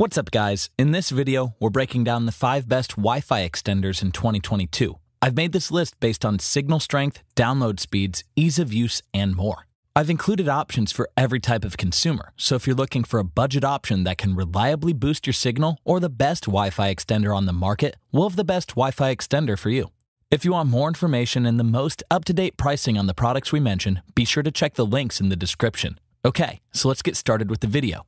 What's up, guys? In this video, we're breaking down the five best Wi Fi extenders in 2022. I've made this list based on signal strength, download speeds, ease of use, and more. I've included options for every type of consumer, so if you're looking for a budget option that can reliably boost your signal or the best Wi Fi extender on the market, we'll have the best Wi Fi extender for you. If you want more information and the most up to date pricing on the products we mention, be sure to check the links in the description. Okay, so let's get started with the video.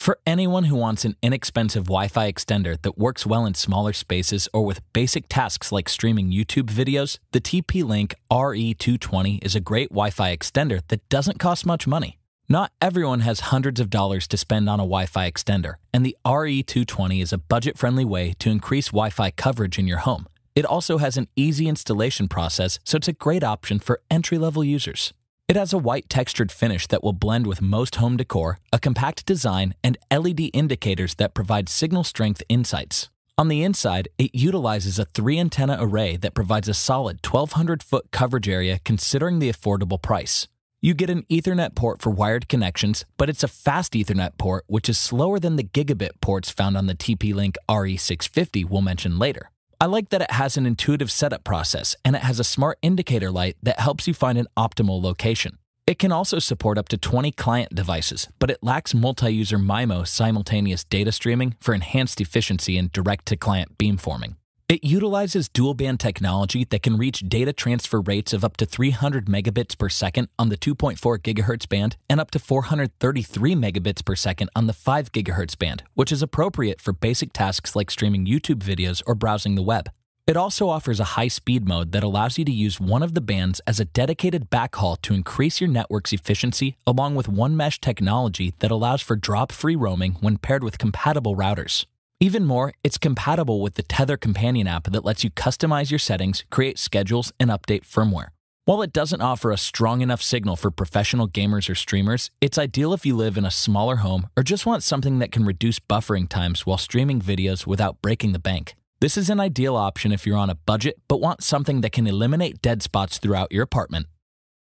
For anyone who wants an inexpensive Wi Fi extender that works well in smaller spaces or with basic tasks like streaming YouTube videos, the TP Link RE220 is a great Wi Fi extender that doesn't cost much money. Not everyone has hundreds of dollars to spend on a Wi Fi extender, and the RE220 is a budget friendly way to increase Wi Fi coverage in your home. It also has an easy installation process, so it's a great option for entry level users. It has a white textured finish that will blend with most home decor, a compact design, and LED indicators that provide signal strength insights. On the inside, it utilizes a three antenna array that provides a solid 1200 foot coverage area considering the affordable price. You get an Ethernet port for wired connections, but it's a fast Ethernet port, which is slower than the gigabit ports found on the TP Link RE650 we'll mention later. I like that it has an intuitive setup process and it has a smart indicator light that helps you find an optimal location. It can also support up to 20 client devices, but it lacks multi user MIMO simultaneous data streaming for enhanced efficiency in direct to client beamforming. It utilizes dual band technology that can reach data transfer rates of up to 300 megabits per second on the 2.4 gigahertz band and up to 433 megabits per second on the 5 gigahertz band, which is appropriate for basic tasks like streaming YouTube videos or browsing the web. It also offers a high speed mode that allows you to use one of the bands as a dedicated backhaul to increase your network's efficiency, along with OneMesh technology that allows for drop free roaming when paired with compatible routers. Even more, it's compatible with the Tether companion app that lets you customize your settings, create schedules, and update firmware. While it doesn't offer a strong enough signal for professional gamers or streamers, it's ideal if you live in a smaller home or just want something that can reduce buffering times while streaming videos without breaking the bank. This is an ideal option if you're on a budget but want something that can eliminate dead spots throughout your apartment.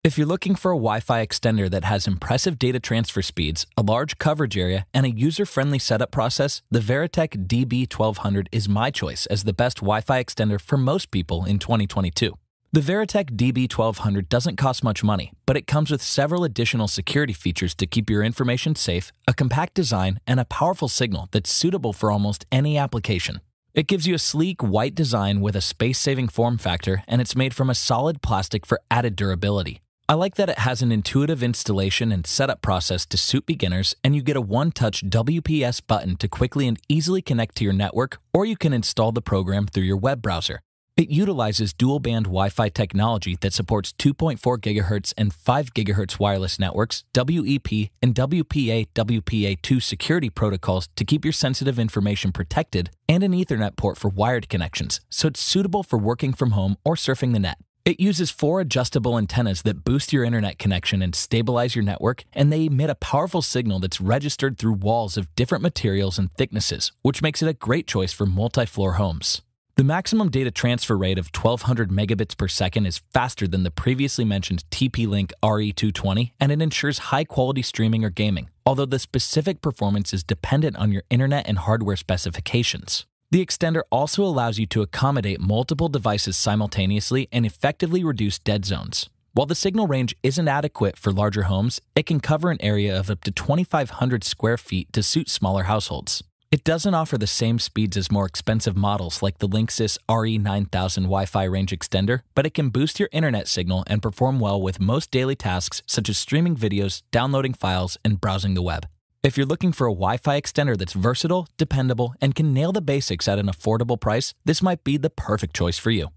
If you're looking for a Wi Fi extender that has impressive data transfer speeds, a large coverage area, and a user friendly setup process, the Veritech DB1200 is my choice as the best Wi Fi extender for most people in 2022. The Veritech DB1200 doesn't cost much money, but it comes with several additional security features to keep your information safe, a compact design, and a powerful signal that's suitable for almost any application. It gives you a sleek white design with a space saving form factor, and it's made from a solid plastic for added durability. I like that it has an intuitive installation and setup process to suit beginners, and you get a one touch WPS button to quickly and easily connect to your network, or you can install the program through your web browser. It utilizes dual band Wi Fi technology that supports 2.4 GHz and 5 GHz wireless networks, WEP, and WPA WPA2 security protocols to keep your sensitive information protected, and an Ethernet port for wired connections, so it's suitable for working from home or surfing the net. It uses four adjustable antennas that boost your internet connection and stabilize your network, and they emit a powerful signal that's registered through walls of different materials and thicknesses, which makes it a great choice for multi floor homes. The maximum data transfer rate of 1200 megabits per second is faster than the previously mentioned TP Link RE220, and it ensures high quality streaming or gaming, although the specific performance is dependent on your internet and hardware specifications. The extender also allows you to accommodate multiple devices simultaneously and effectively reduce dead zones. While the signal range isn't adequate for larger homes, it can cover an area of up to 2,500 square feet to suit smaller households. It doesn't offer the same speeds as more expensive models like the Linksys RE9000 Wi Fi range extender, but it can boost your internet signal and perform well with most daily tasks such as streaming videos, downloading files, and browsing the web. If you're looking for a Wi Fi extender that's versatile, dependable, and can nail the basics at an affordable price, this might be the perfect choice for you.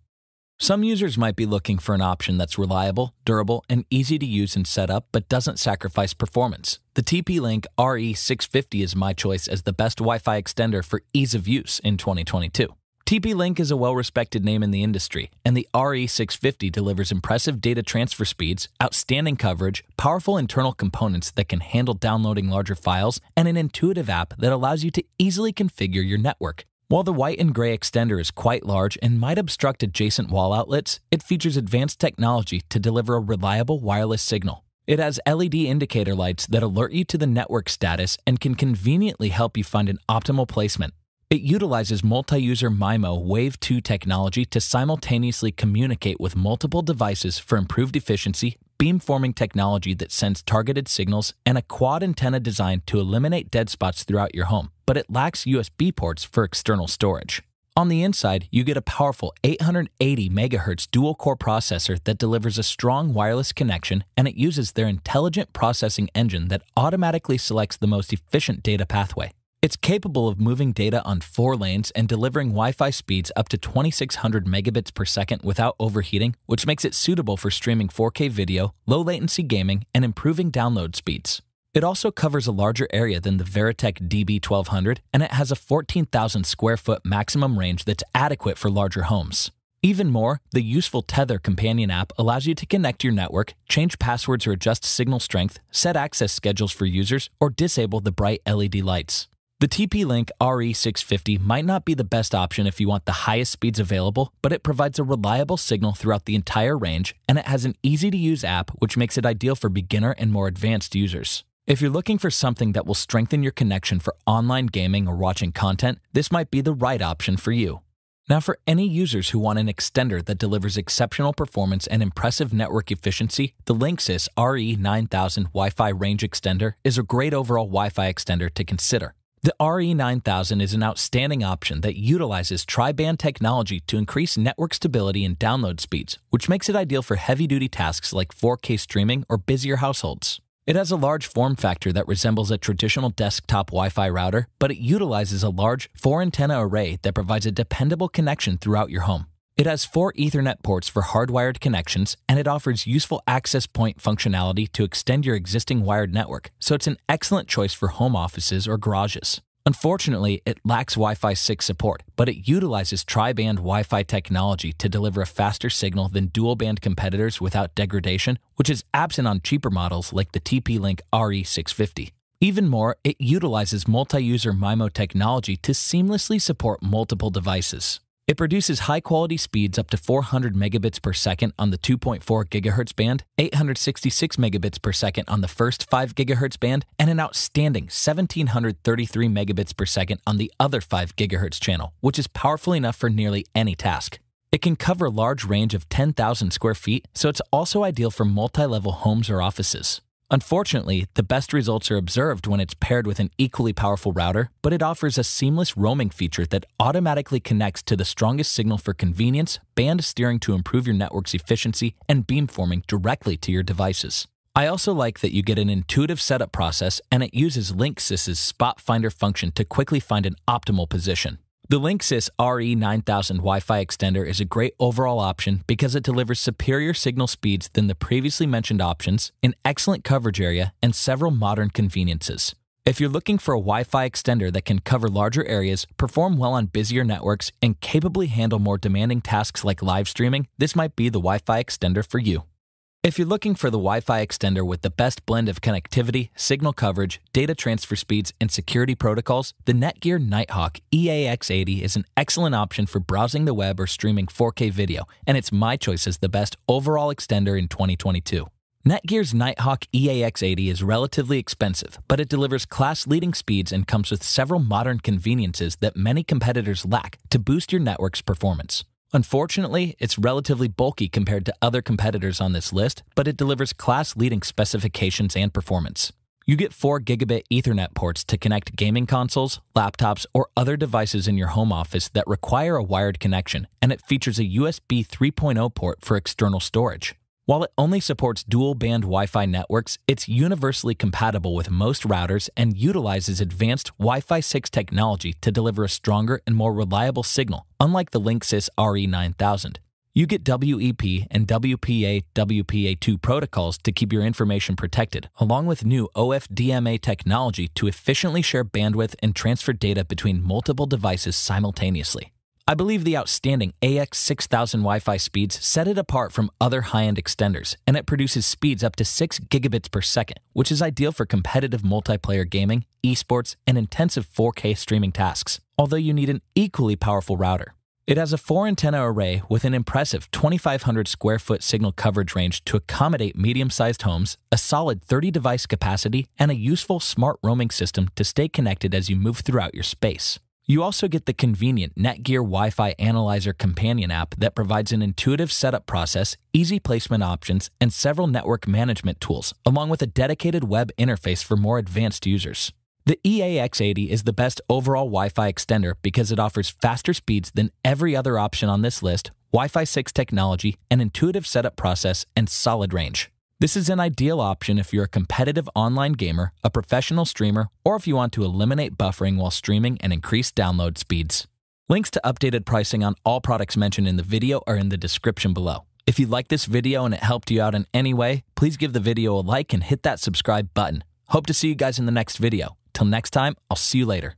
Some users might be looking for an option that's reliable, durable, and easy to use and set up, but doesn't sacrifice performance. The TP Link RE650 is my choice as the best Wi Fi extender for ease of use in 2022. TP Link is a well respected name in the industry, and the RE650 delivers impressive data transfer speeds, outstanding coverage, powerful internal components that can handle downloading larger files, and an intuitive app that allows you to easily configure your network. While the white and gray extender is quite large and might obstruct adjacent wall outlets, it features advanced technology to deliver a reliable wireless signal. It has LED indicator lights that alert you to the network status and can conveniently help you find an optimal placement. It utilizes multi user MIMO Wave 2 technology to simultaneously communicate with multiple devices for improved efficiency, beamforming technology that sends targeted signals, and a quad antenna design to eliminate dead spots throughout your home, but it lacks USB ports for external storage. On the inside, you get a powerful 880 MHz dual core processor that delivers a strong wireless connection, and it uses their intelligent processing engine that automatically selects the most efficient data pathway. It's capable of moving data on four lanes and delivering Wi Fi speeds up to 2600 megabits per second without overheating, which makes it suitable for streaming 4K video, low latency gaming, and improving download speeds. It also covers a larger area than the Veritech DB1200, and it has a 14,000 square foot maximum range that's adequate for larger homes. Even more, the useful Tether companion app allows you to connect your network, change passwords or adjust signal strength, set access schedules for users, or disable the bright LED lights. The TP Link RE650 might not be the best option if you want the highest speeds available, but it provides a reliable signal throughout the entire range, and it has an easy to use app which makes it ideal for beginner and more advanced users. If you're looking for something that will strengthen your connection for online gaming or watching content, this might be the right option for you. Now, for any users who want an extender that delivers exceptional performance and impressive network efficiency, the Linksys RE9000 Wi Fi range extender is a great overall Wi Fi extender to consider. The RE9000 is an outstanding option that utilizes tri-band technology to increase network stability and download speeds, which makes it ideal for heavy-duty tasks like 4K streaming or busier households. It has a large form factor that resembles a traditional desktop Wi Fi router, but it utilizes a large four antenna array that provides a dependable connection throughout your home. It has four Ethernet ports for hardwired connections, and it offers useful access point functionality to extend your existing wired network, so it's an excellent choice for home offices or garages. Unfortunately, it lacks Wi Fi 6 support, but it utilizes tri band Wi Fi technology to deliver a faster signal than dual band competitors without degradation, which is absent on cheaper models like the TP Link RE650. Even more, it utilizes multi user MIMO technology to seamlessly support multiple devices. It produces high quality speeds up to 400 megabits per second on the 2.4 gigahertz band, 866 megabits per second on the first 5 gigahertz band, and an outstanding 1733 megabits per second on the other 5 gigahertz channel, which is powerful enough for nearly any task. It can cover a large range of 10,000 square feet, so it's also ideal for multi level homes or offices. Unfortunately, the best results are observed when it's paired with an equally powerful router, but it offers a seamless roaming feature that automatically connects to the strongest signal for convenience, band steering to improve your network's efficiency, and beamforming directly to your devices. I also like that you get an intuitive setup process and it uses Linksys's spot finder function to quickly find an optimal position. The Linksys RE9000 Wi Fi extender is a great overall option because it delivers superior signal speeds than the previously mentioned options, an excellent coverage area, and several modern conveniences. If you're looking for a Wi Fi extender that can cover larger areas, perform well on busier networks, and capably handle more demanding tasks like live streaming, this might be the Wi Fi extender for you. If you're looking for the Wi Fi extender with the best blend of connectivity, signal coverage, data transfer speeds, and security protocols, the Netgear Nighthawk EAX80 is an excellent option for browsing the web or streaming 4K video, and it's my choice as the best overall extender in 2022. Netgear's Nighthawk EAX80 is relatively expensive, but it delivers class leading speeds and comes with several modern conveniences that many competitors lack to boost your network's performance. Unfortunately, it's relatively bulky compared to other competitors on this list, but it delivers class leading specifications and performance. You get 4 gigabit Ethernet ports to connect gaming consoles, laptops, or other devices in your home office that require a wired connection, and it features a USB 3.0 port for external storage. While it only supports dual band Wi Fi networks, it's universally compatible with most routers and utilizes advanced Wi Fi 6 technology to deliver a stronger and more reliable signal, unlike the Linksys RE9000. You get WEP and WPA WPA2 protocols to keep your information protected, along with new OFDMA technology to efficiently share bandwidth and transfer data between multiple devices simultaneously. I believe the outstanding AX6000 Wi Fi speeds set it apart from other high end extenders, and it produces speeds up to 6 gigabits per second, which is ideal for competitive multiplayer gaming, esports, and intensive 4K streaming tasks, although you need an equally powerful router. It has a four antenna array with an impressive 2,500 square foot signal coverage range to accommodate medium sized homes, a solid 30 device capacity, and a useful smart roaming system to stay connected as you move throughout your space. You also get the convenient Netgear Wi Fi Analyzer companion app that provides an intuitive setup process, easy placement options, and several network management tools, along with a dedicated web interface for more advanced users. The EAX80 is the best overall Wi Fi extender because it offers faster speeds than every other option on this list, Wi Fi 6 technology, an intuitive setup process, and solid range. This is an ideal option if you're a competitive online gamer, a professional streamer, or if you want to eliminate buffering while streaming and increase download speeds. Links to updated pricing on all products mentioned in the video are in the description below. If you liked this video and it helped you out in any way, please give the video a like and hit that subscribe button. Hope to see you guys in the next video. Till next time, I'll see you later.